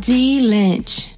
D Lynch.